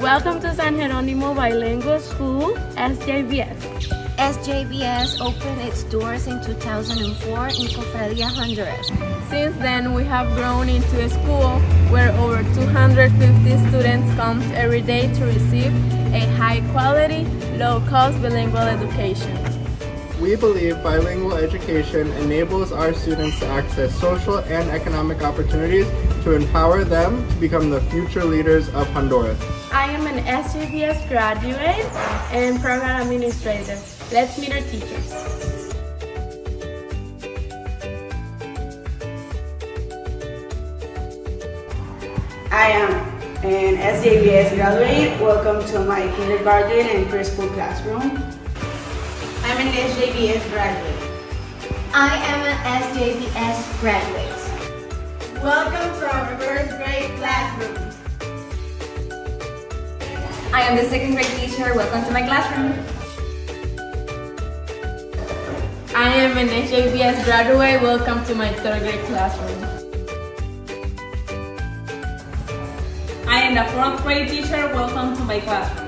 Welcome to San Jeronimo Bilingual School, SJBS. SJBS opened its doors in 2004 in Cofradia, Honduras. Since then, we have grown into a school where over 250 students come every day to receive a high quality, low cost bilingual education. We believe bilingual education enables our students to access social and economic opportunities to empower them to become the future leaders of Honduras. I am an SJBS graduate and program administrator. Let's meet our teachers. I am an SJBS graduate. Welcome to my kindergarten and preschool classroom. I'm an SJBS graduate. I am an SJBS graduate. Welcome to our first grade classroom. I am the second grade teacher. Welcome to my classroom. I am an SJBS graduate. Welcome to my third grade classroom. I am the fourth grade teacher. Welcome to my classroom.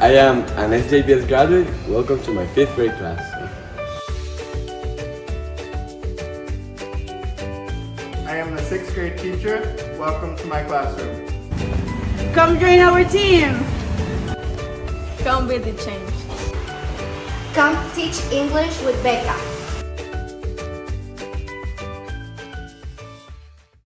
I am an SJBS graduate. Welcome to my fifth grade class. I am the sixth grade teacher. Welcome to my classroom. Come join our team. Come be the change. Come teach English with BECA.